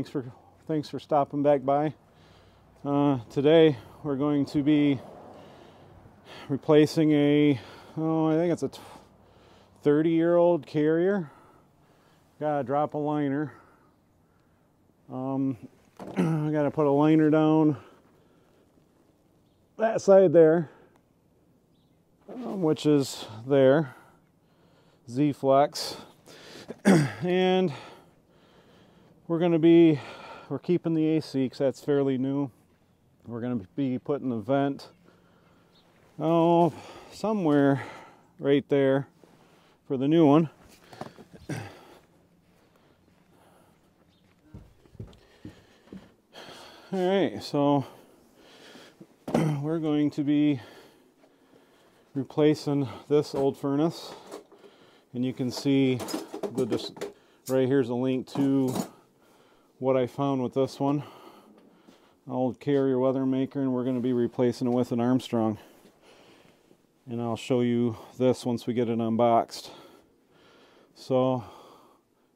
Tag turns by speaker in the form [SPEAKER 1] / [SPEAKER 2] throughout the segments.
[SPEAKER 1] Thanks for thanks for stopping back by. Uh, today we're going to be replacing a oh I think it's a 30 year old carrier. Got to drop a liner. Um, I got to put a liner down that side there, um, which is there. Z Flex, and we're going to be we're keeping the AC because that's fairly new. We're going to be putting the vent oh somewhere right there for the new one. All right, so we're going to be replacing this old furnace, and you can see the just right here's a link to what I found with this one. Old carrier weather maker and we're going to be replacing it with an Armstrong. And I'll show you this once we get it unboxed. So,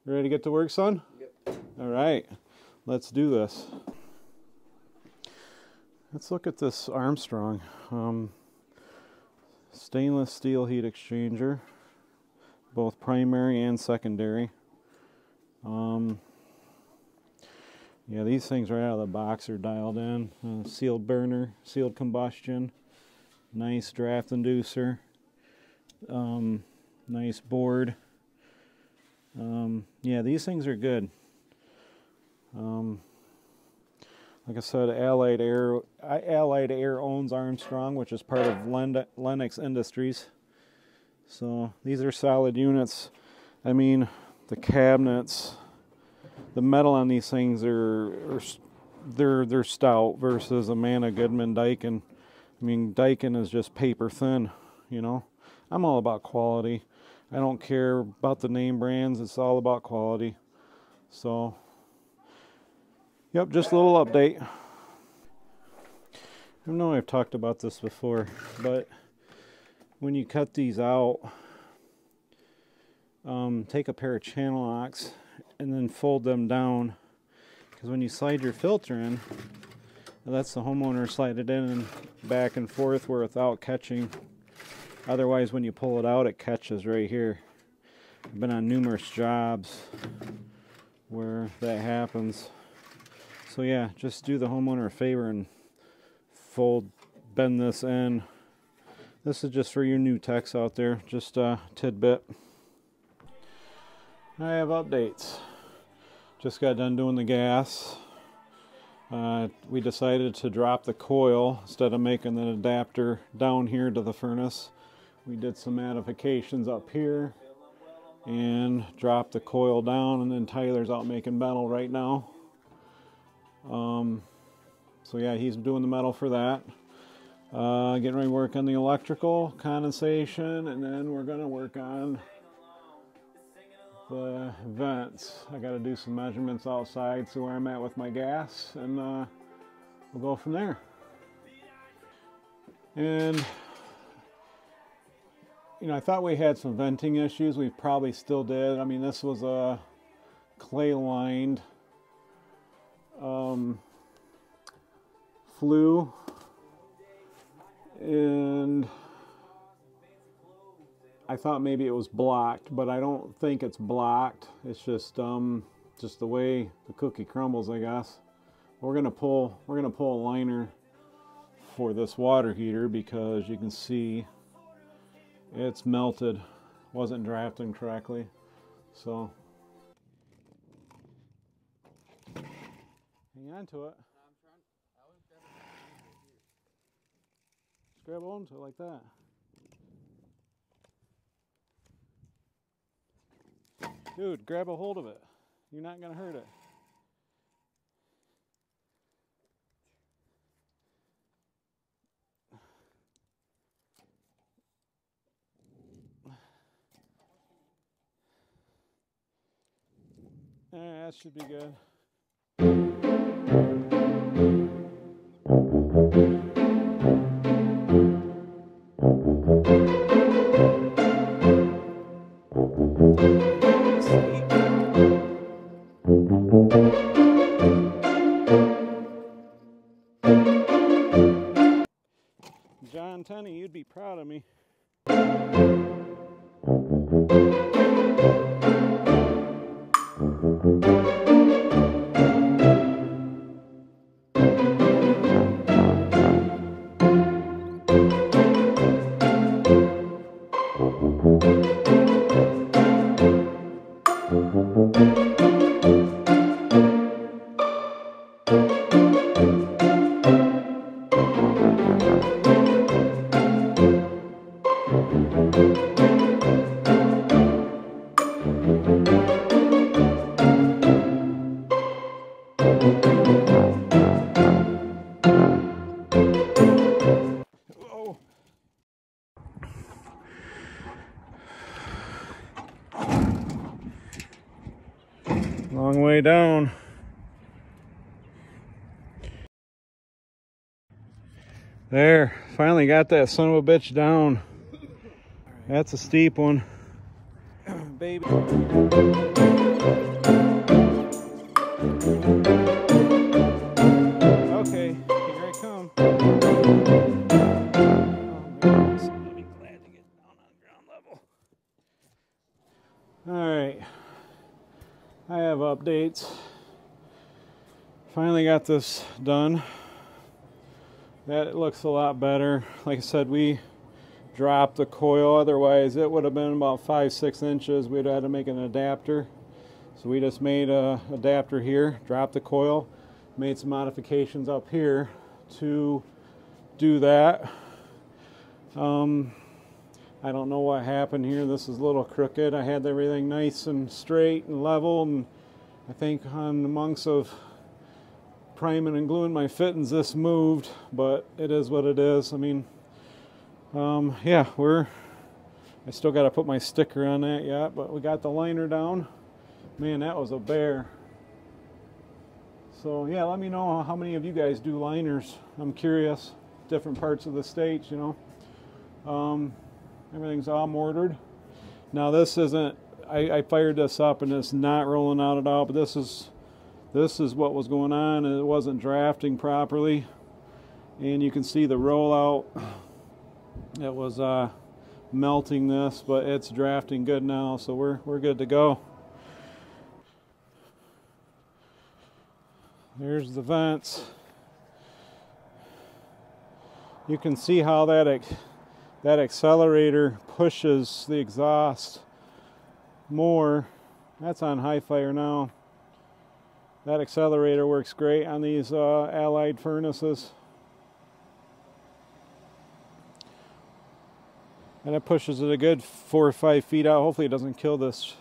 [SPEAKER 1] ready to get to work, son?
[SPEAKER 2] Yep.
[SPEAKER 1] All right, let's do this. Let's look at this Armstrong. Um, stainless steel heat exchanger, both primary and secondary. Um, yeah, these things right out of the box are dialed in. Uh, sealed burner, sealed combustion, nice draft inducer, um, nice board. Um, yeah, these things are good. Um, like I said, Allied Air, Allied Air owns Armstrong, which is part of Lennox Industries. So these are solid units. I mean, the cabinets, the metal on these things are, are they're they're stout versus Amana Goodman Daikin. I mean, Daikin is just paper thin, you know. I'm all about quality. I don't care about the name brands. It's all about quality. So, yep, just a little update. I know I've talked about this before, but when you cut these out, um, take a pair of channel locks and then fold them down. Because when you slide your filter in lets the homeowner slide it in and back and forth without catching. Otherwise when you pull it out it catches right here. I've been on numerous jobs where that happens. So yeah just do the homeowner a favor and fold bend this in. This is just for your new techs out there just a tidbit I have updates. Just got done doing the gas. Uh, we decided to drop the coil instead of making the adapter down here to the furnace. We did some modifications up here and dropped the coil down and then Tyler's out making metal right now. Um, so yeah, he's doing the metal for that. Uh, getting ready to work on the electrical condensation and then we're going to work on the vents. I got to do some measurements outside, see where I'm at with my gas, and uh, we'll go from there. And you know, I thought we had some venting issues. We probably still did. I mean, this was a clay lined um, flue, and I thought maybe it was blocked, but I don't think it's blocked. It's just um, just the way the cookie crumbles, I guess. We're gonna pull we're gonna pull a liner for this water heater because you can see it's melted, wasn't drafting correctly, so hang on to it. Grab onto it like that. Dude, grab a hold of it. You're not going to hurt it. That should be good. Be proud of me. Long way down. There, finally got that son of a bitch down. That's a steep one. Baby. Okay, here I come. Oh, glad to get down on ground level. All right, I have updates. Finally got this done. That looks a lot better. Like I said, we dropped the coil. Otherwise, it would have been about five, six inches. We'd have had to make an adapter. So we just made a adapter here, dropped the coil, made some modifications up here to do that. Um, I don't know what happened here. This is a little crooked. I had everything nice and straight and level, and I think on the monks of priming and gluing my fittings, this moved, but it is what it is. I mean, um, yeah, we're. I still got to put my sticker on that yet, but we got the liner down. Man, that was a bear. So yeah, let me know how many of you guys do liners. I'm curious. Different parts of the states, you know. Um, everything's all mortared. Now this isn't. I, I fired this up and it's not rolling out at all. But this is this is what was going on and it wasn't drafting properly. And you can see the rollout. It was uh, melting this, but it's drafting good now, so we're we're good to go. There's the vents. You can see how that that accelerator pushes the exhaust more. That's on high fire now. That accelerator works great on these uh, allied furnaces. And it pushes it a good four or five feet out. Hopefully, it doesn't kill this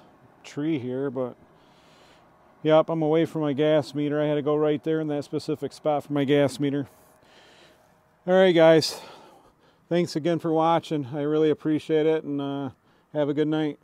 [SPEAKER 1] tree here, but Yep, I'm away from my gas meter. I had to go right there in that specific spot for my gas meter. All right, guys. Thanks again for watching. I really appreciate it, and uh, have a good night.